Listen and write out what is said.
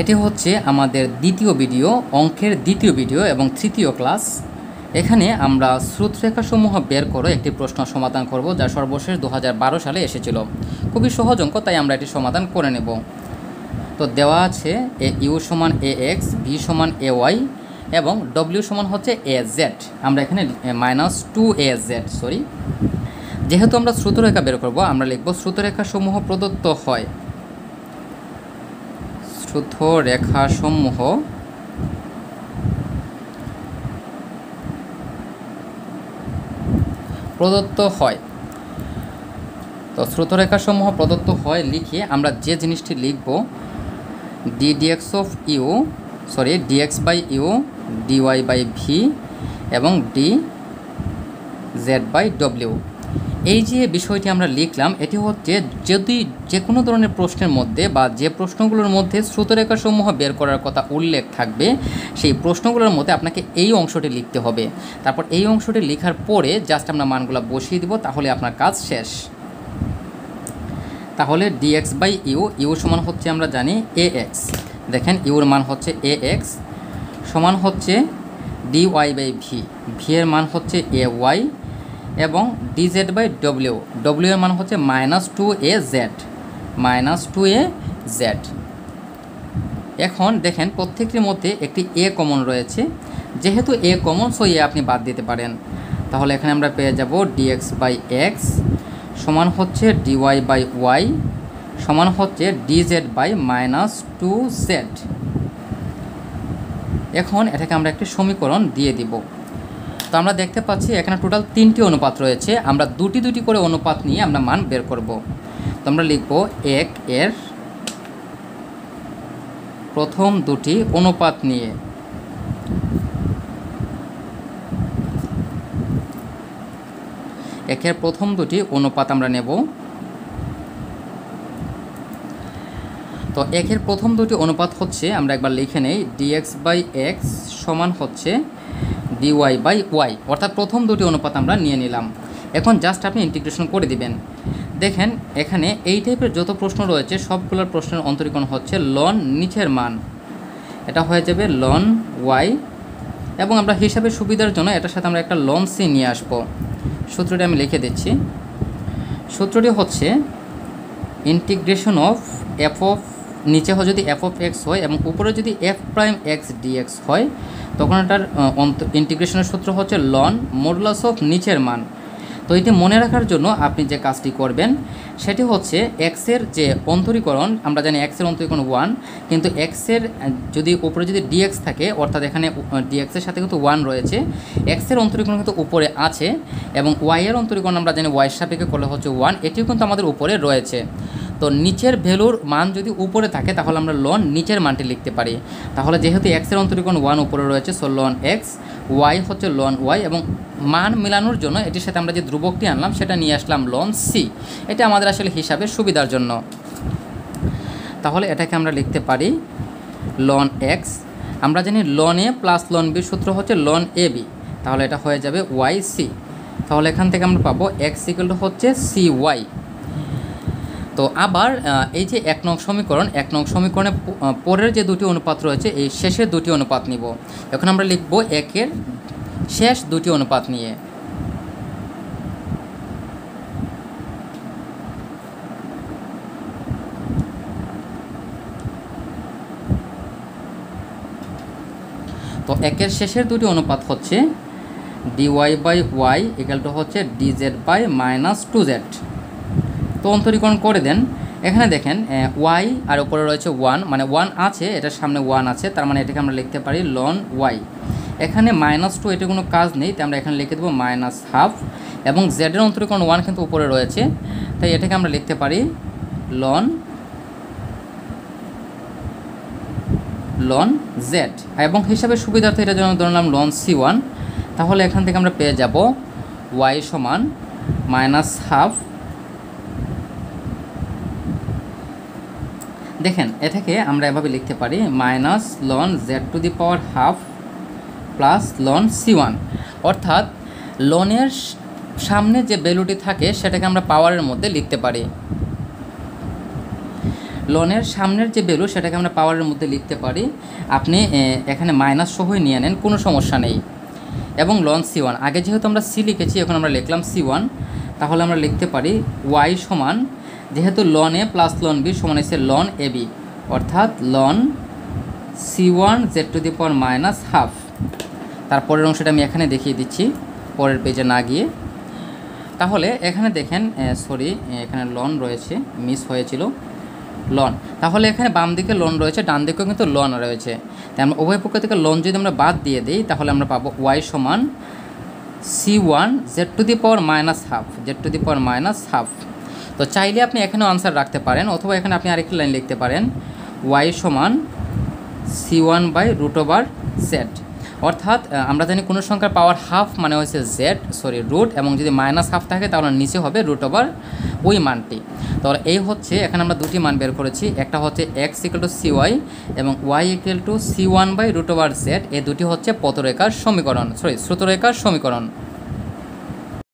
এটি হচ্ছে আমাদের দ্বিতীয় ভিডিও, অঙ্কের দ্বিতীয় ভিডিও এবং তৃতীয় ক্লাস। এখানে আমরা স্রোতরেখাসমূহ বের করে একটি প্রশ্ন সমাধান করব, যা সর্বশেষ দু হাজার বারো সালে এসেছিল। খুবই সহজ অঙ্ক, তাই আমরা এটি সমাধান করে নেব। তো দেওয়া আছে এ ইউ সমান এ এক্স ভি সমান এ ওয়াই এবং ডব্লিউ সমান হচ্ছে এ জেড। আমরা এখানে minus two a z, sorry. যেহেতু আমরা শ্রুতরেখা বের করব, আমরা লিখব শ্রুতরেখাসমূহ প্রদত্ত হয়। শ্রুত রেখাসমূহ প্রদত্ত হয়। তো শ্রুতরেখাসমূহ প্রদত্ত হয় লিখে আমরা যে জিনিসটি লিখব d d x of u sorry d x by u d y by v এবং ডি জেড বাই ডব্লিউ এই যে বিষয়টি আমরা লিখলাম, এটি হচ্ছে যদি যে কোনো ধরনের প্রশ্নের মধ্যে বা যে প্রশ্নগুলোর মধ্যে শ্রুতরেখাসমূহ বের করার কথা উল্লেখ থাকবে, সেই প্রশ্নগুলোর মধ্যে আপনাকে এই অংশটি লিখতে হবে। তারপর এই অংশটি লেখার পরে জাস্ট আমরা মানগুলো বসিয়ে দিব, তাহলে আপনার কাজ শেষ। তাহলে ডিএক্স বাই ইউ ইউ সমান হচ্ছে আমরা জানি এ এক্স দেখেন ইউর মান হচ্ছে এ এক্স সমান হচ্ছে D Y by V V এর মান হচ্ছে এ ওয়াই এবং D Z by W W এর মান হচ্ছে minus two A Z minus two A Z এখন দেখেন প্রত্যেকটির মধ্যে একটি এ কমন রয়েছে। যেহেতু এ কমন সো এ আপনি বাদ দিতে পারেন। তাহলে এখানে আমরা পেয়ে যাব ডিএক্স বাই এক্স সমান হচ্ছে ডিওয়াই বাই ওয়াই সমান হচ্ছে d z by minus two z এখন এটাকে আমরা একটি সমীকরণ দিয়ে দিব। তো আমরা দেখতে পাচ্ছি এখানে টোটাল তিনটি অনুপাত রয়েছে। আমরা দুটি দুটি করে অনুপাত নিয়ে আমরা মান বের করব। তো আমরা লিখব এক এর প্রথম দুটি অনুপাত নিয়ে। একের প্রথম দুটি অনুপাত আমরা নেব। তো একের প্রথম দুটি অনুপাত হচ্ছে, আমরা একবার লিখে নেই ডিএক্স বাই এক্স সমান হচ্ছে ডিওয়াই বাই ওয়াই অর্থাৎ প্রথম দুটি অনুপাত আমরা নিয়ে নিলাম। এখন জাস্ট আপনি ইন্টিগ্রেশন করে দিবেন। দেখেন, এখানে এই টাইপের যত প্রশ্ন রয়েছে, সবগুলোর প্রশ্নের অন্তরীকরণ হচ্ছে লন নিচের মান। এটা হয়ে যাবে লন ওয়াই এবং আমরা হিসাবের সুবিধার জন্য এটার সাথে আমরা একটা লন সি নিয়ে আসব। সূত্রটি আমি লিখে দিচ্ছি। সূত্রটি হচ্ছে ইন্টিগ্রেশন অফ এফ অফ নিচে হয় যদি এফ অফ এক্স হয়, এবং উপরে যদি এফ প্রাইম এক্স ডিএক্স হয় তখন এটার ইন্টিগ্রেশনের সূত্র হচ্ছে লন মোডলাস অফ নিচের মান। তো এটি মনে রাখার জন্য আপনি যে কাজটি করবেন, সেটি হচ্ছে এক্সের যে অন্তরীকরণ, আমরা জানি এক্সের অন্তরীকরণ ওয়ান কিন্তু এক্সের যদি উপরে যদি ডিএক্স থাকে, অর্থাৎ এখানে ডিএক্সের সাথে কিন্তু ওয়ান রয়েছে এক্সের অন্তরীকরণ কিন্তু উপরে আছে, এবং ওয়াইয়ের অন্তরীকরণ আমরা জানি ওয়াই সাপেক্ষে করলে হচ্ছে ওয়ান এটিও কিন্তু আমাদের উপরে রয়েছে। তো নিচের ভ্যালুর মান যদি উপরে থাকে, তাহলে আমরা লন নিচের মানটি লিখতে পারি। তাহলে যেহেতু এক্সের অন্তরীকরণ ওয়ান উপরে রয়েছে সো লন এক্স ওয়াই হচ্ছে লন ওয়াই এবং মান মেলানোর জন্য এটির সাথে আমরা যে ধ্রুবকটি আনলাম, সেটা নিয়ে আসলাম লন সি এটা আমাদের আসলে হিসাবে সুবিধার জন্য। তাহলে এটাকে আমরা লিখতে পারি লন এক্স আমরা জানি ln a plus ln b সূত্র হচ্ছে লন এ বি তাহলে এটা হয়ে যাবে ওয়াই সি তাহলে এখান থেকে আমরা পাবো এক্স ইকুয়াল হচ্ছে সি ওয়াই তো আবার এই যে এক নং সমীকরণ, এক নং সমীকরণে পরের যে দুটি অনুপাত রয়েছে, এই শেষের দুটি অনুপাত নিব। এখন আমরা লিখব একের শেষ দুটি অনুপাত নিয়ে। তো একের শেষের দুটি অনুপাত হচ্ছে d y by y equal to হচ্ছে d z by minus two z অন্তরীকরণ করে দেন। এখানে দেখেন ওয়াই আর উপরে রয়েছে ওয়ান মানে ওয়ান আছে, এটার সামনে ওয়ান আছে, তার মানে এটাকে আমরা লিখতে পারি লন ওয়াই এখানে মাইনাস টু এটা কোনো কাজ নেই, তাই আমরা এখানে লিখে দেবো মাইনাস হাফ এবং জেডের অন্তরীকরণ ওয়ান কিন্তু উপরে রয়েছে, তাই এটাকে আমরা লিখতে পারি লন লন জেড এবং হিসাবে সুবিধার্থে এটা জন্য ধরলাম লন সি ওয়ান তাহলে এখান থেকে আমরা পেয়ে যাব ওয়াই সমান মাইনাস হাফ দেখেন, এ থেকে আমরা এভাবে লিখতে পারি minus ln z to the power half plus ln c one. অর্থাৎ লনের সামনে যে ভ্যালুটি থাকে সেটাকে আমরা পাওয়ারের মধ্যে লিখতে পারি। লনের সামনের যে ভ্যালু সেটাকে আমরা পাওয়ারের মধ্যে লিখতে পারি। আপনি এখানে মাইনাস সহই নিয়ে নেন, কোনো সমস্যা নেই। এবং লন সি ওয়ান। আগে যেহেতু আমরা সি লিখেছি, এখন আমরা লিখলাম সি ওয়ান। তাহলে আমরা লিখতে পারি ওয়াই সমান যেহেতু ln a plus ln b সমান হচ্ছে লন এ বি অর্থাৎ ln c one z to the power minus half তারপরের অংশটা আমি এখানে দেখিয়ে দিচ্ছি, পরের পেজে না গিয়ে। তাহলে এখানে দেখেন সরি এখানে লন রয়েছে মিস হয়েছিল লন তাহলে এখানে বাম দিকে লোন রয়েছে, ডান দিকেও কিন্তু লোন রয়েছে। তাই উভয় পক্ষ থেকে লোন যদি আমরা বাদ দিয়ে দিই, তাহলে আমরা পাবো ওয়াই সমান c one z to the power minus half z to the power minus half তো চাইলে আপনি এখানেও আনসার রাখতে পারেন, অথবা এখানে আপনি আরেকটি লাইন লিখতে পারেন ওয়াই সমান c one by root over z অর্থাৎ আমরা জানি কোনো সংখ্যার পাওয়ার হাফ মানে হচ্ছে জেড সরি রুট এবং যদি মাইনাস হাফ থাকে তাহলে নিচে হবে রুট ওভার ওই মানটি। তাহলে এই হচ্ছে, এখানে আমরা দুটি মান বের করেছি, একটা হচ্ছে x equal to c y এবং y equal to c one by root over z এই দুটি হচ্ছে পতরেখার সমীকরণ সরি শ্রুতরেখার সমীকরণ।